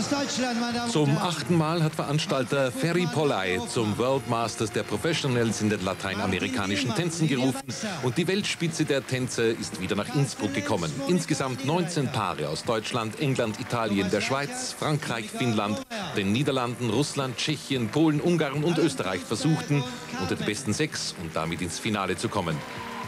Aus Deutschland, meine Damen Zum achten Mal hat Veranstalter Ferry Polay zum World Masters der Professionals in den lateinamerikanischen Tänzen gerufen und die Weltspitze der Tänze ist wieder nach Innsbruck gekommen. Insgesamt 19 Paare aus Deutschland, England, Italien, der Schweiz, Frankreich, Finnland, den Niederlanden, Russland, Tschechien, Polen, Ungarn und Österreich versuchten, unter die besten sechs und damit ins Finale zu kommen.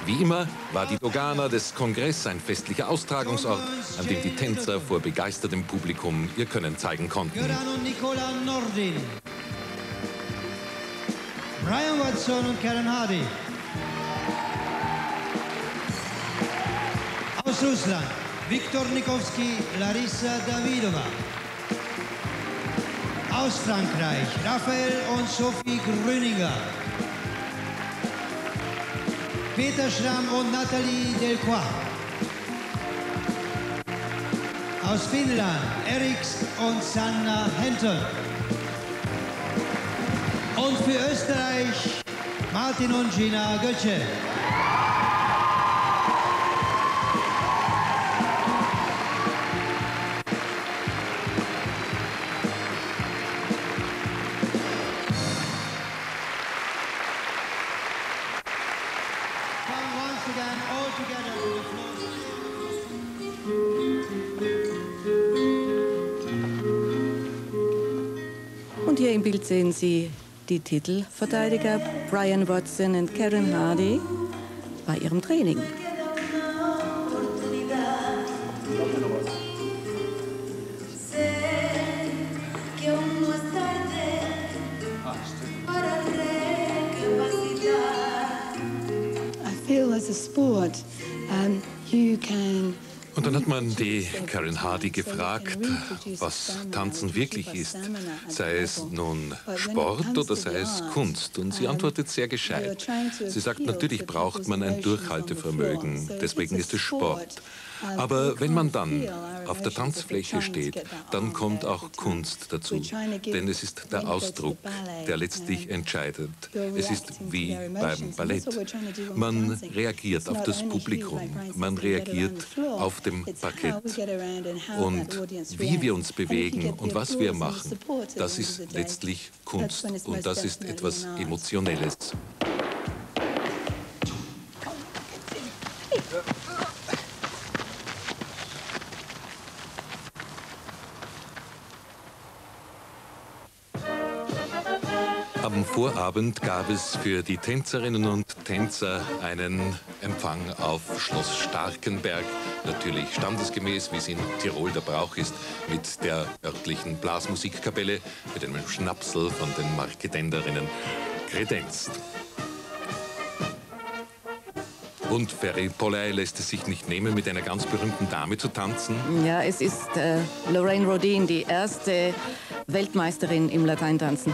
Wie immer war die Dogana des Kongress ein festlicher Austragungsort, an dem die Tänzer vor begeistertem Publikum ihr Können zeigen konnten. Brian Watson und Karen Hardy. Aus Russland, Viktor Nikowski, Larissa Davidova. Aus Frankreich, Raphael und Sophie Grüninger. Peter Schramm und Nathalie Delcroix. Aus Finnland, Eriks und Sanna Henton. Und für Österreich, Martin und Gina Götze. Sehen Sie die Titelverteidiger Brian Watson und Karen Hardy bei ihrem Training. I feel as a sport, um, you can Und dann hat man die Karen Hardy gefragt, was Tanzen wirklich ist. Sei es nun Sport oder sei es Kunst. Und sie antwortet sehr gescheit. Sie sagt, natürlich braucht man ein Durchhaltevermögen. Deswegen ist es Sport. Aber wenn man dann auf der Tanzfläche steht, dann kommt auch Kunst dazu. Denn es ist der Ausdruck, der letztlich entscheidet. Es ist wie beim Ballett. Man reagiert auf das Publikum. Man reagiert auf dem Parkett. Und wie wir uns bewegen und was wir machen, das ist letztlich Kunst. Und das ist etwas Emotionelles. Am Vorabend gab es für die Tänzerinnen und Tänzer einen Empfang auf Schloss Starkenberg. Natürlich standesgemäß, wie es in Tirol der Brauch ist, mit der örtlichen Blasmusikkapelle, mit einem Schnapsel von den Marketenderinnen kredenzt. Und Ferry Polley lässt es sich nicht nehmen, mit einer ganz berühmten Dame zu tanzen. Ja, es ist äh, Lorraine Rodin, die erste Weltmeisterin im Lateintanzen.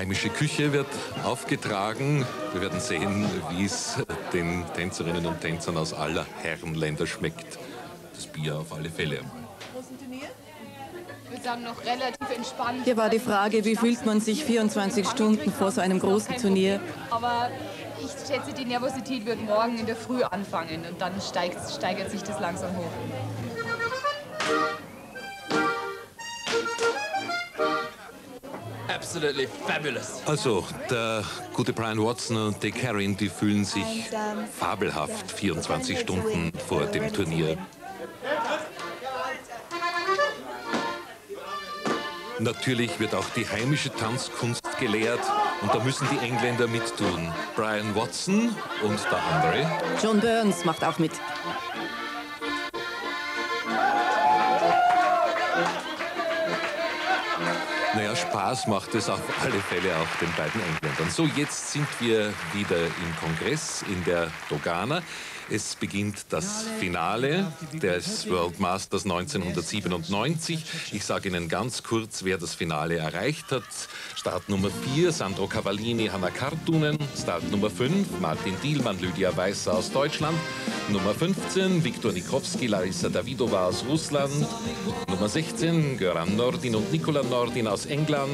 Heimische Küche wird aufgetragen. Wir werden sehen, wie es den Tänzerinnen und Tänzern aus aller Herrenländer schmeckt. Das Bier auf alle Fälle einmal. Hier war die Frage, wie fühlt man sich 24 Stunden vor so einem großen Turnier? Aber ich schätze, die Nervosität wird morgen in der Früh anfangen und dann steigt, steigert sich das langsam hoch. Absolutely fabulous. Also, der gute Brian Watson und die Karen, die fühlen sich fabelhaft 24 Stunden vor dem Turnier. Natürlich wird auch die heimische Tanzkunst gelehrt und da müssen die Engländer mittun. Brian Watson und der andere. John Burns macht auch mit. Naja, Spaß macht es auf alle Fälle auch den beiden Engländern. So, jetzt sind wir wieder im Kongress in der Dogana. Es beginnt das Finale des World Masters 1997. Ich sage Ihnen ganz kurz, wer das Finale erreicht hat. Start Nummer 4, Sandro Cavallini, Hanna Kartunen. Start Nummer 5, Martin Dielmann, Lydia Weißer aus Deutschland. Nummer 15, Viktor Nikowski, Larissa Davidova aus Russland. Nummer 16, Göran Nordin und Nikola Nordin aus England.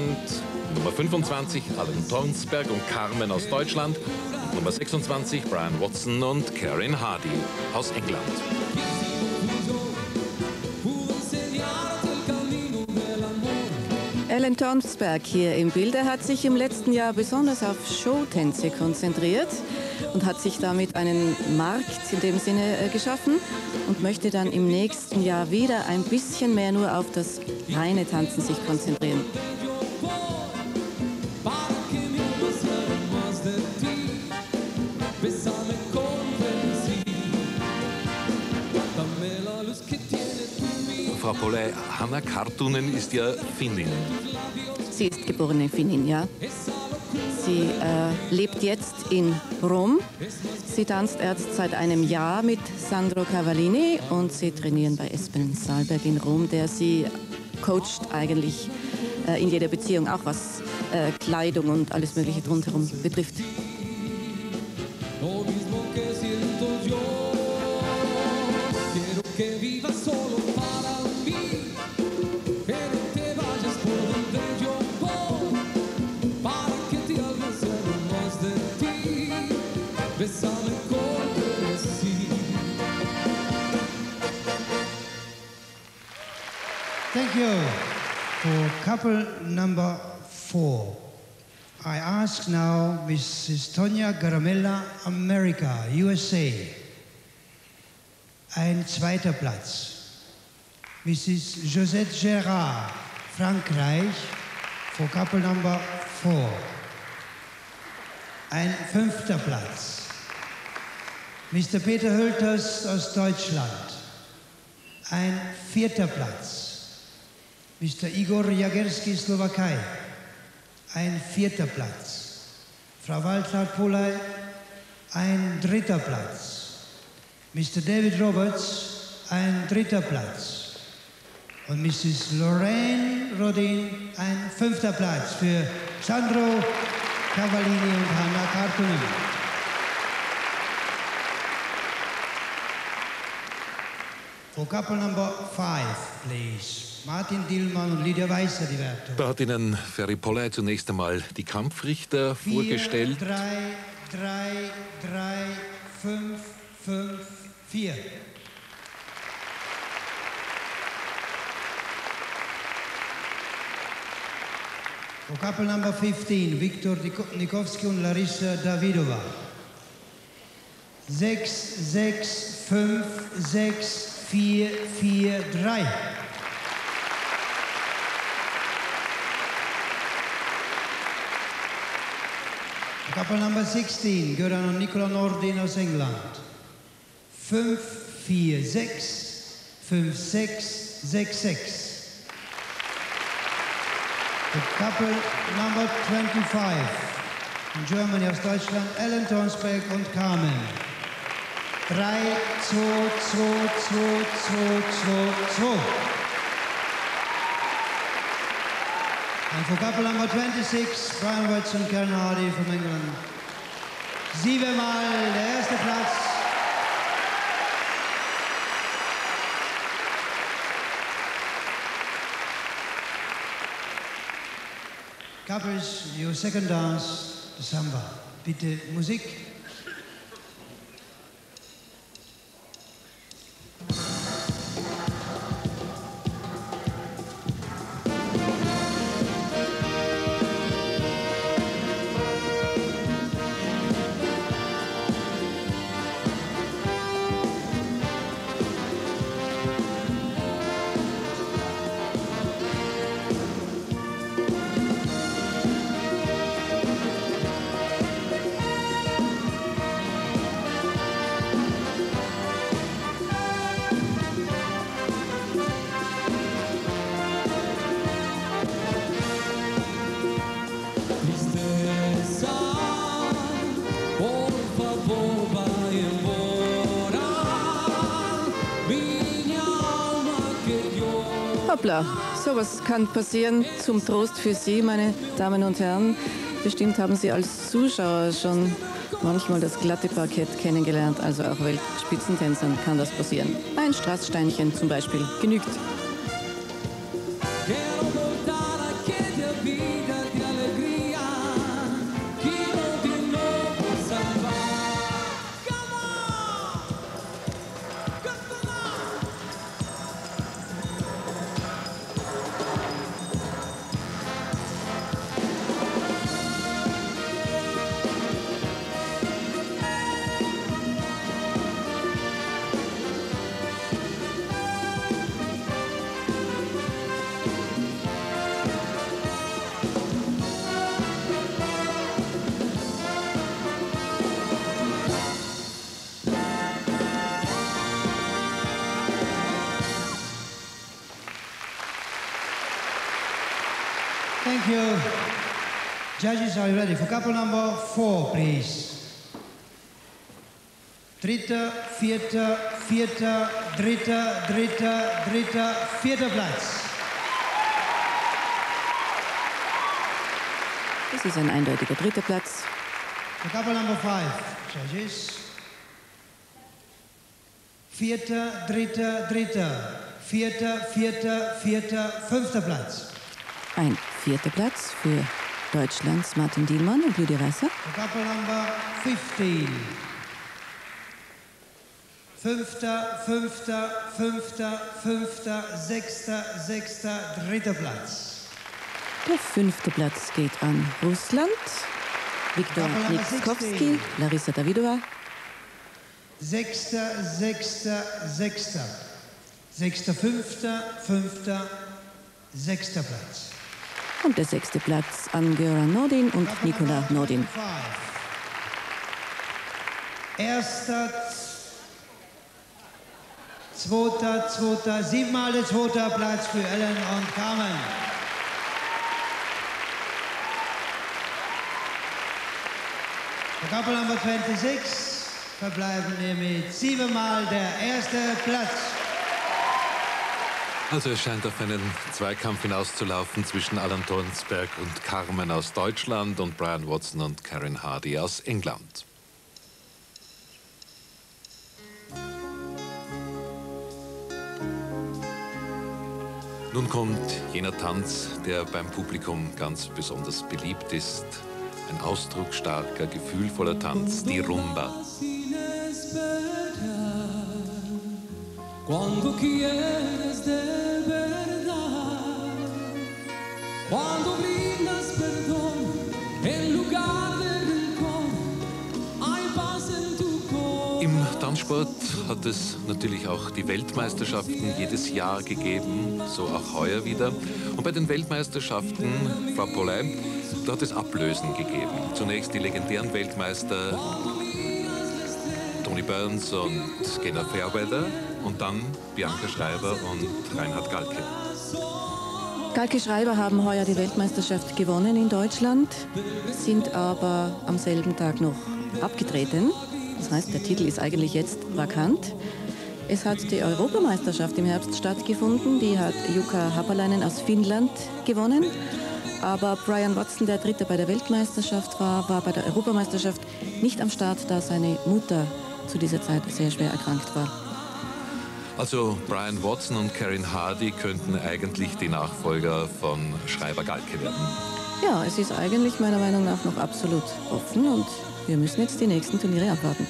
Nummer 25, Alan Tornsberg und Carmen aus Deutschland. Nummer 26 Brian Watson und Karen Hardy aus England. Alan Tonsberg hier im Bilde hat sich im letzten Jahr besonders auf Showtänze konzentriert und hat sich damit einen Markt in dem Sinne äh, geschaffen und möchte dann im nächsten Jahr wieder ein bisschen mehr nur auf das reine Tanzen sich konzentrieren. Polley, Hanna Kartunen ist ja Finnin. Sie ist geborene Finnin, ja. Sie äh, lebt jetzt in Rom. Sie tanzt erst seit einem Jahr mit Sandro Cavallini und sie trainieren bei Espen Salberg in Rom, der sie coacht eigentlich äh, in jeder Beziehung, auch was äh, Kleidung und alles Mögliche drumherum betrifft. Thank you for couple number four. I ask now Mrs. Tonya Garamella, America, USA. Ein zweiter Platz. Mrs. Josette Gerard, Frankreich, for couple number four. Ein fünfter Platz. Mr. Peter Hülters aus Deutschland. Ein vierter Platz. Mr. Igor Jagerski, Slowakei. Ein vierter Platz. Frau Waltraud Polay, ein dritter Platz. Mr. David Roberts, ein dritter Platz. Und Mrs. Lorraine Rodin, ein fünfter Platz für Sandro Cavallini und Hanna Cartoni. For couple number five, please. Martin Dillmann und Lydia Weißer, die Wertung. Da hat Ihnen Ferry Polley zunächst einmal die Kampfrichter vorgestellt. 3, 3, 3, 5, 5, 4. For couple number 15, Viktor Nikowski und Larissa Davidova. 6, 6, 5, 6, 4, 4, 3. Couple number 16, Göran und Nicola Nordin aus England. 5, 4, 6, 5, 6, 6, 6. The couple number 25, von Germany aus Deutschland, Ellen Tonsberg und Carmen. 3, 2, 2, 2, 2, 2, 2. And for couple number 26, Brian Watson, Karen Hardy from England. Siebenmal der erste Platz. Couples, your second dance, samba. Bitte Musik. Sowas kann passieren zum Trost für Sie, meine Damen und Herren. Bestimmt haben Sie als Zuschauer schon manchmal das glatte Parkett kennengelernt, also auch Weltspitzentänzern kann das passieren. Ein Strasssteinchen zum Beispiel genügt. Thank you. Judges, are you ready? For couple number four, please. Dritter, vierter, vierter, dritter, dritter, dritter, vierter Platz. Das ist ein eindeutiger dritter Platz. For couple number five, judges. Vierter, dritter, dritter. Vierter, vierter, vierter, fünfter Platz. Ein vierter Platz für Deutschlands Martin Dielmann und Lydia Weißer. For couple number 15. Fünfter, fünfter, fünfter, fünfter, sechster, sechster, dritter Platz. Der fünfte Platz geht an Russland. Viktor Nikskowski, Larissa Davidova. Sechster, sechster, sechster. Sechster, fünfter, fünfter, sechster Platz. Und der sechste Platz an Göran Nordin und Nikola Nordin. Erster, zweiter, zweiter, siebenmal der zweite Platz für Ellen und Carmen. For couple number 26 verbleiben nämlich siebenmal der erste Platz. Also es scheint auf einen Zweikampf hinauszulaufen zwischen Alan Tonsberg und Carmen aus Deutschland und Brian Watson und Karen Hardy aus England. Nun kommt jener Tanz, der beim Publikum ganz besonders beliebt ist. Ein ausdrucksstarker, gefühlvoller Tanz, die Rumba. Cuando quieres de verdad, cuando brindas perdón en lugar de rencor, hay paz en tu corazón. Im Tanzsport hat es natürlich auch die Weltmeisterschaften jedes Jahr gegeben, so auch heuer wieder. Und bei den Weltmeisterschaften, Frau Polley, da hat es Ablösen gegeben. Zunächst die legendären Weltmeister Tony Burns und Gena Fairweather und dann Bianca Schreiber und Reinhard Galke. Galke Schreiber haben heuer die Weltmeisterschaft gewonnen in Deutschland, sind aber am selben Tag noch abgetreten. Das heißt, der Titel ist eigentlich jetzt vakant. Es hat die Europameisterschaft im Herbst stattgefunden. Die hat Jukka Happalainen aus Finnland gewonnen. Aber Brian Watson, der Dritte bei der Weltmeisterschaft war, war bei der Europameisterschaft nicht am Start, da seine Mutter zu dieser Zeit sehr schwer erkrankt war. Also Brian Watson und Karen Hardy könnten eigentlich die Nachfolger von Schreiber Galke werden. Ja, es ist eigentlich meiner Meinung nach noch absolut offen und wir müssen jetzt die nächsten Turniere abwarten.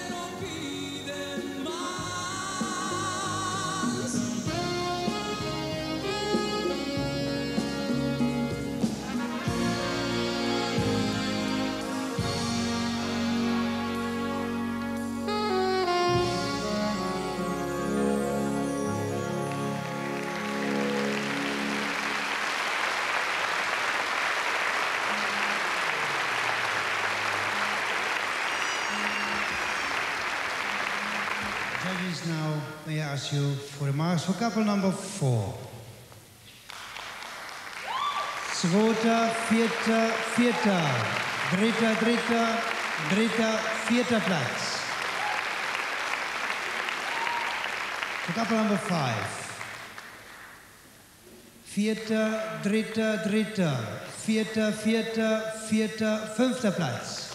May I ask you for remarks for couple number four. Zweiter, vierter, vierter, dritter, dritter, dritter, vierter Platz. For couple number five. Vierter, dritter, dritter, vierter, vierter, vierter, fünfter Platz.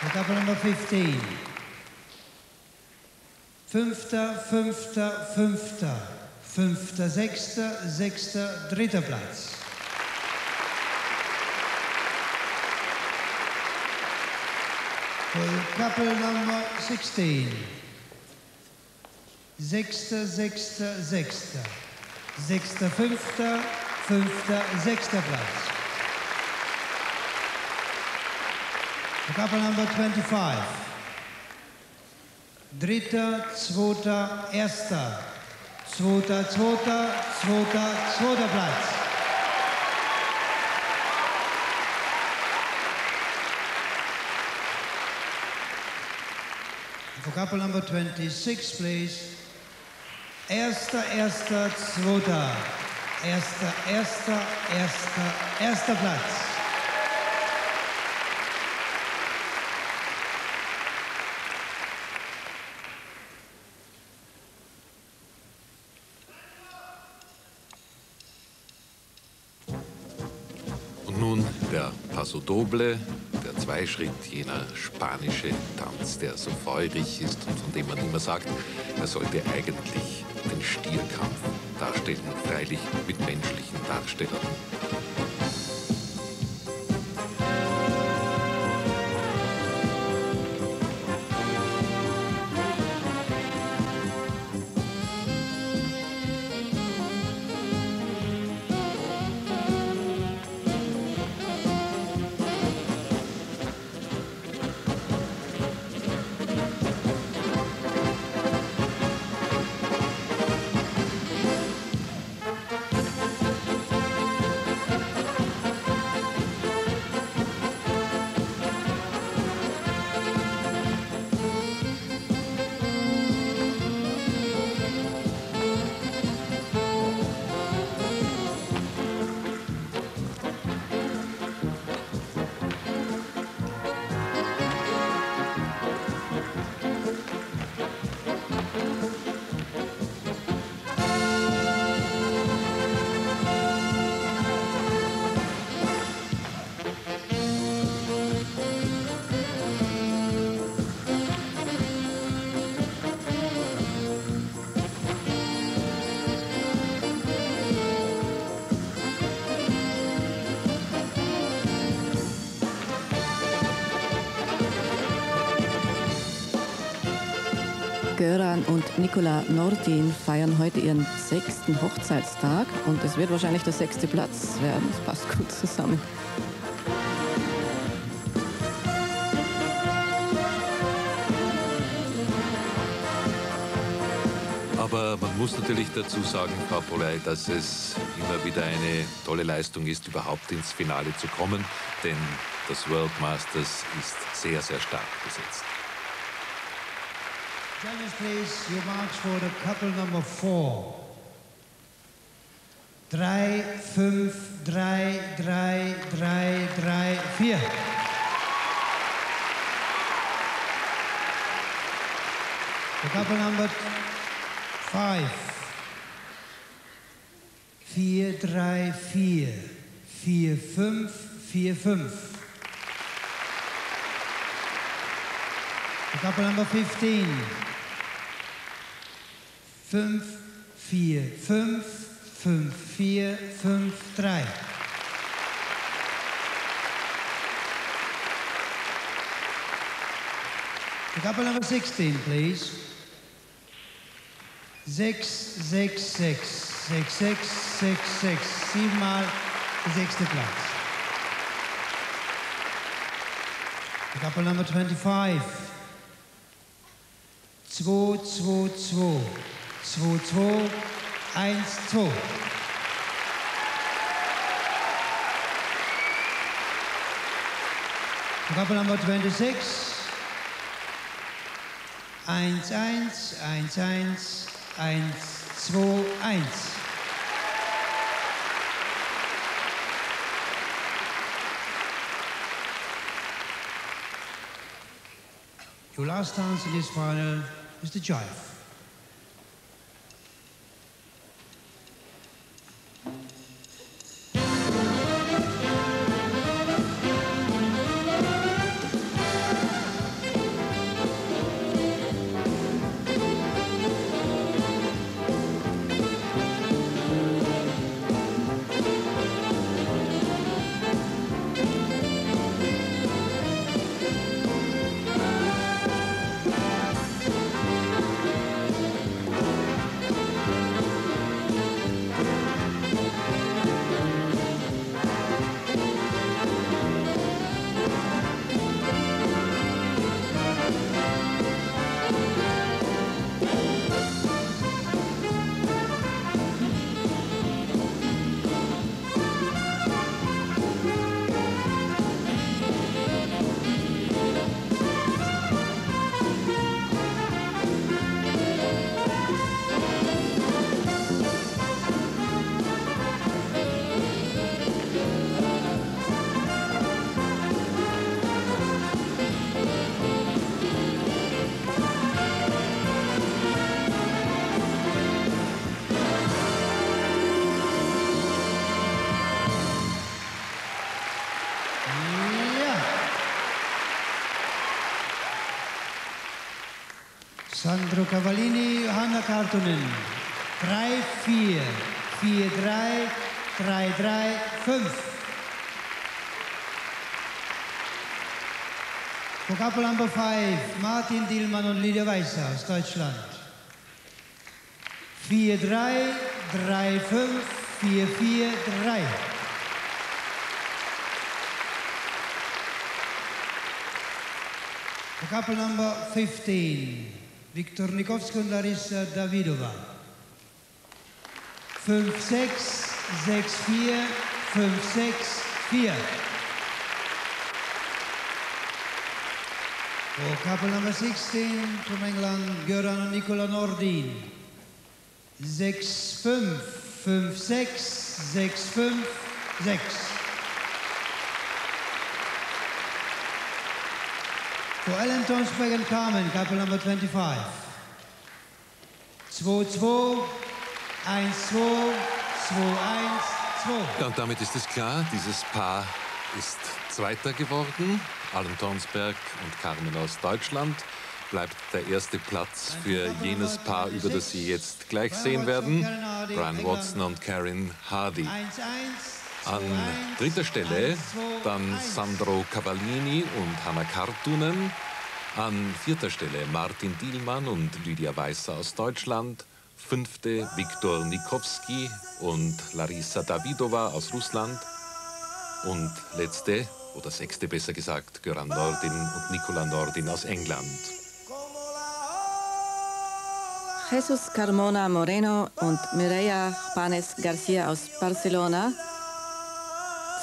For couple number 15. Fünfter, fünfter, fünfter, fünfter, sechster, sechster, dritter Platz. For couple number 16. Sechster, sechster, sechster, sechster, fünfter, fünfter, sechster Platz. Couple number 25. Dritter, zweiter, erster. Zweiter, zweiter, zweiter, zweiter Platz. For couple number 26, please. Erster, erster, zweiter. Erster, erster, erster, erster Platz. Paso Doble, der Zweischritt, jener spanische Tanz, der so feurig ist und von dem man immer sagt, er sollte eigentlich den Stierkampf darstellen, freilich mit menschlichen Darstellern. Und Nicola Nordin feiern heute ihren sechsten Hochzeitstag und es wird wahrscheinlich der sechste Platz werden. Das passt gut zusammen. Aber man muss natürlich dazu sagen, Frau Polei, dass es immer wieder eine tolle Leistung ist, überhaupt ins Finale zu kommen, denn das World Masters ist sehr, sehr stark besetzt. Judges, please, your marks for the couple number four. Drei, fünf, drei, drei, drei, drei, vier. The couple number five. Vier, drei, vier. Vier, fünf, vier, fünf. The couple number 15. Fünf, vier, fünf, fünf, vier, fünf, drei. The couple number 16, please. Sechs, sechs, sechs, sechs, sechs, sechs, sechs. Siebenmal der sechste Platz. The couple number 25. 2, 2, 2. 2, 2, 1, 2. Couple number 26. 1, 1, 1, 1, 1, 2, 1. Your last dance in this final Mr. Jive. Sandro Cavallini, Johanna Kartunen. 3, 4, 4, 3, 3, 3, 5. For couple number 5, Martin Dillmann und Lydia Weißer aus Deutschland. 4, 3, 3, 5, 4, 4, 3. For couple number 15, Viktor Nikovsky und Larissa Davidova. 5, 6, 6, 4, 5, 6, 4. For couple number 16 from England, Göran und Nicola Nordin. 6, 5, 5, 6, 6, 5, 6. For Ellen Tonsberg and Carmen, couple number 25. 2, 2, 1, 2, 2, 1, 2. Ja, und damit ist es klar, dieses Paar ist Zweiter geworden. Alan Tonsberg und Carmen aus Deutschland. Bleibt der erste Platz für jenes Paar, über das Sie jetzt gleich sehen werden. Brian Watson und Karen Hardy. 1, 1, 2, An 1, dritter Stelle 1, 2, dann 1. Sandro Cavallini und Hanna Kartunen. An vierter Stelle Martin Dielmann und Lydia Weißer aus Deutschland. Fünfte Viktor Nikowski und Larissa Davidova aus Russland. Und letzte, oder sechste besser gesagt, Göran Nordin und Nicola Nordin aus England. Jesus Carmona Moreno und Mireia Panes Garcia aus Barcelona,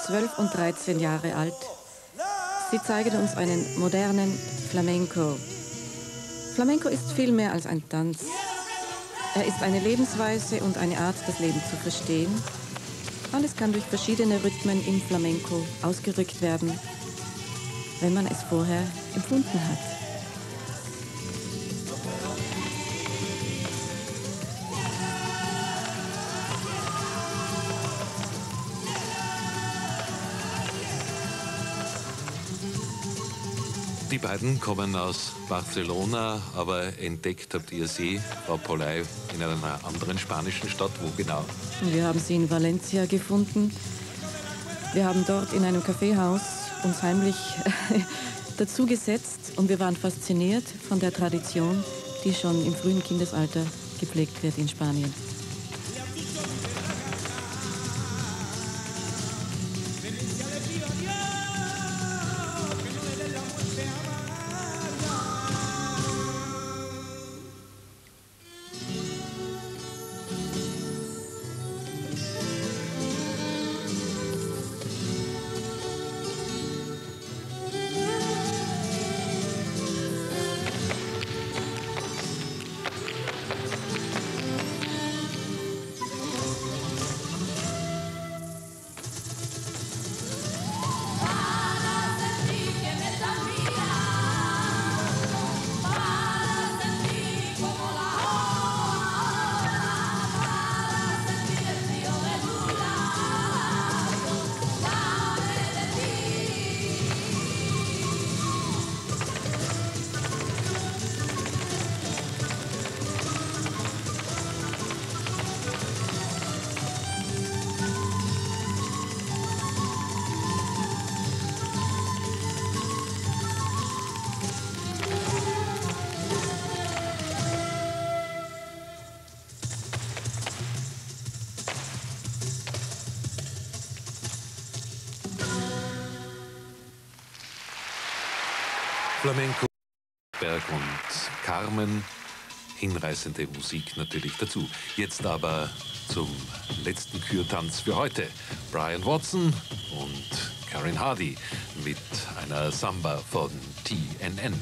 12 und 13 Jahre alt. Sie zeigen uns einen modernen Flamenco. Flamenco ist viel mehr als ein Tanz. Er ist eine Lebensweise und eine Art, das Leben zu verstehen. Alles kann durch verschiedene Rhythmen im Flamenco ausgedrückt werden, wenn man es vorher empfunden hat. Beiden kommen aus Barcelona, aber entdeckt habt ihr sie, Frau Polei, in einer anderen spanischen Stadt. Wo genau? Wir haben sie in Valencia gefunden. Wir haben dort in einem Kaffeehaus uns heimlich dazugesetzt und wir waren fasziniert von der Tradition, die schon im frühen Kindesalter gepflegt wird in Spanien. Flamenco, Berg und Carmen. Hinreißende Musik natürlich dazu. Jetzt aber zum letzten Kürtanz für heute. Brian Watson und Karen Hardy mit einer Samba von TNN.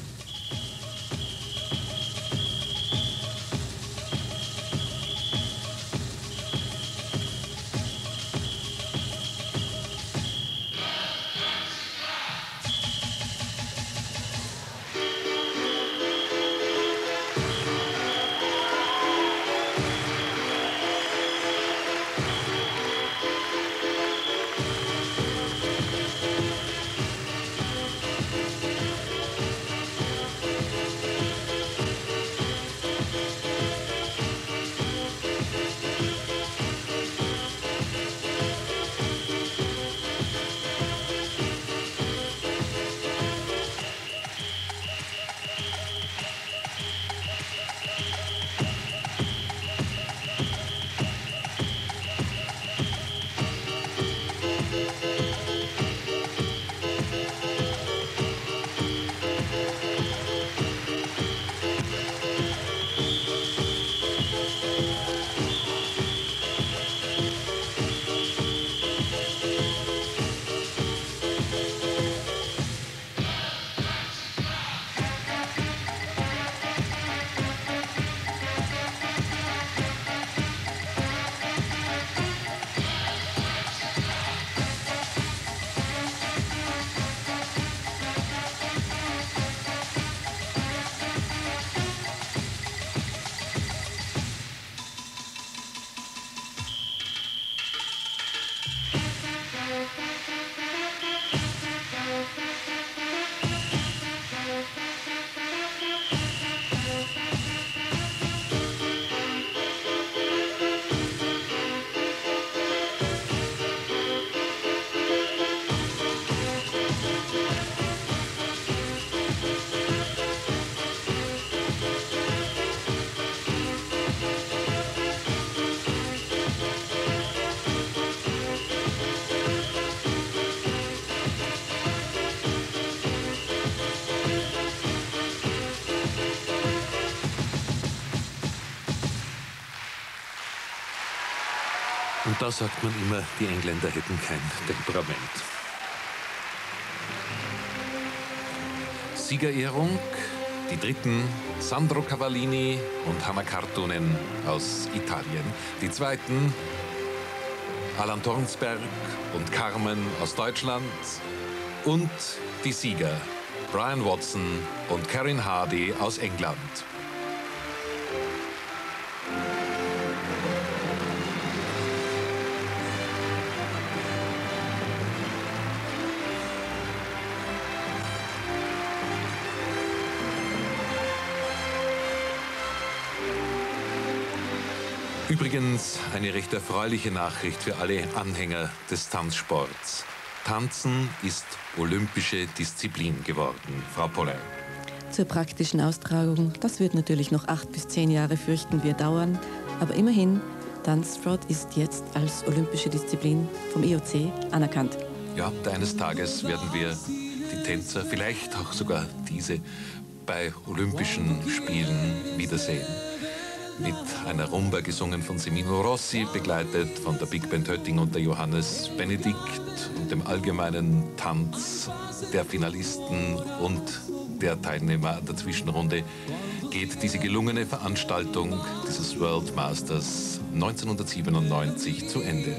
Und da sagt man immer, die Engländer hätten kein Temperament. Siegerehrung, die dritten Sandro Cavallini und Hanna Kartunen aus Italien. Die zweiten Alan Tornsberg und Carmen aus Deutschland. Und die Sieger Brian Watson und Karen Hardy aus England. Übrigens eine recht erfreuliche Nachricht für alle Anhänger des Tanzsports. Tanzen ist olympische Disziplin geworden, Frau Polley. Zur praktischen Austragung, das wird natürlich noch acht bis zehn Jahre, fürchten wir, dauern. Aber immerhin, Tanzsport ist jetzt als olympische Disziplin vom IOC anerkannt. Ja, eines Tages werden wir die Tänzer, vielleicht auch sogar diese, bei Olympischen Spielen wiedersehen mit einer Rumba gesungen von Semino Rossi, begleitet von der Big Band Hötting und der Johannes Benedikt und dem allgemeinen Tanz der Finalisten und der Teilnehmer der Zwischenrunde geht diese gelungene Veranstaltung dieses World Masters 1997 zu Ende.